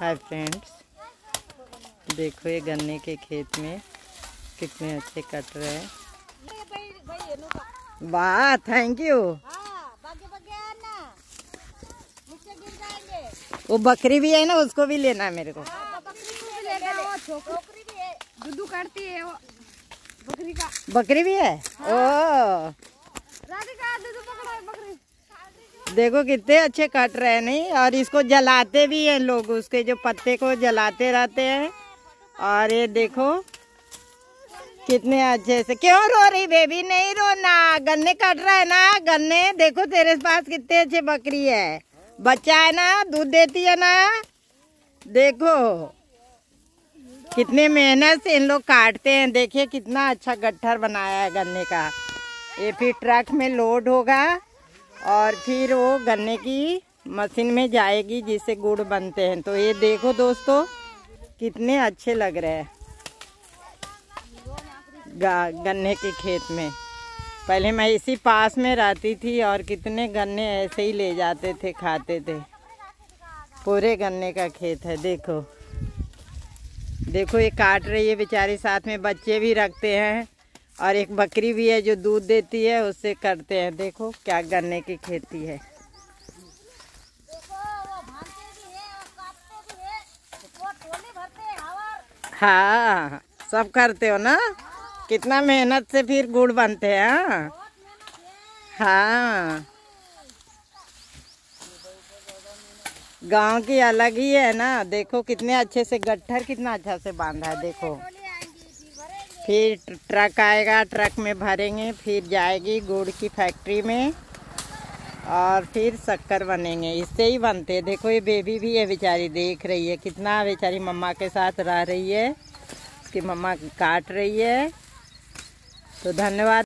Hi friends देखो ये गन्ने के खेत में कितने अच्छे कट रहे हैं। वाह थैंक यू वो बकरी भी है ना उसको भी लेना है मेरे को। दूध काटती है बकरी का। बकरी भी है? ओ राधिका दूध पकड़ो बकरी देखो कितने अच्छे कट रहे हैं, नहीं? और इसको जलाते भी हैं लोग, उसके जो पत्ते को जलाते रहते हैं। और ये देखो, कितने अच्छे से क्यों रो रही बेबी? नहीं रोना। गन्ने कट रहा है ना, गन्ने। देखो तेरे पास कितने अच्छे बकरी है। बच्चा है ना, दूध देती है ना। देखो, कितने मेहनत से इन लोग काटते हैं। देखिए कितना अच्छा गट्ठर बनाया है गन्ने का। ये फिर ट्रक में लोड होगा। और फिर वो गन्ने की मशीन में जाएगी जिससे गुड़ बनते हैं। तो ये देखो दोस्तों, कितने अच्छे लग रहे हैं। गन्ने के खेत में। पहले मैं इसी पास में रहती थी और कितने गन्ने ऐसे ही ले जाते थे, खाते थे। पूरे गन्ने का खेत है, देखो। देखो, ये काट रही है बेचारी साथ में बच्चे भी रखते हैं। और एक बकरी भी है जो दूध देती है, उससे करते हैं। देखो क्या गन्ने की खेती है। हाँ सब करते हो ना? कितना मेहनत से फिर गुड़ बनते हैं हाँ? हाँ। गाँव की अलग ही है ना। देखो कितने अच्छे से, गट्ठर कितना अच्छा से बांधा है, देखो। फिर ट्रक आएगा, ट्रक में भरेंगे, फिर जाएगी गुड़ की फैक्ट्री में और फिर शक्कर बनेंगे। इससे ही बनते देखो, ये बेबी भी है बेचारी देख रही है। कितना बेचारी मम्मा के साथ रह रही है। उसकी मम्मा काट रही है। तो धन्यवाद।